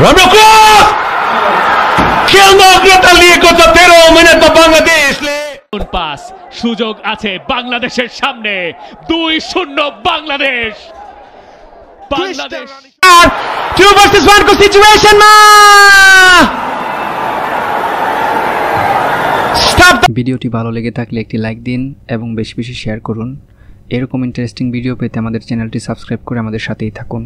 Romeo Cruz! খেলনো অগ্রতা তেরো minute Bangladesh pass সুযোগ আছে বাংলাদেশের সামনে। দুই শূন্য Bangladesh. Bangladesh. Two versus one को ভিডিওটি ভালো লেগে থাকলে একটি লাইক দিন এবং বেশি বেশি শেয়ার করুন। এরকম ইন্টারেস্টিং ভিডিও পেতে আমাদের চ্যানেলটি সাবস্ক্রাইব করে আমাদের সাথেই থাকুন।